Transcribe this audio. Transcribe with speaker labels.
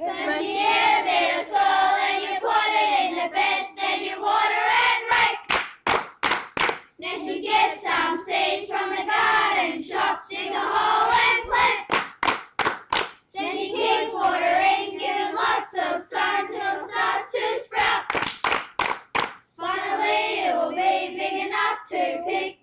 Speaker 1: First you get a bit of soil and you put it in the bed, then you water and rake. Next you get some seeds from the garden shop, dig a hole and plant. Then you keep watering, giving lots of sun till it starts to sprout. Finally it will be big enough to pick.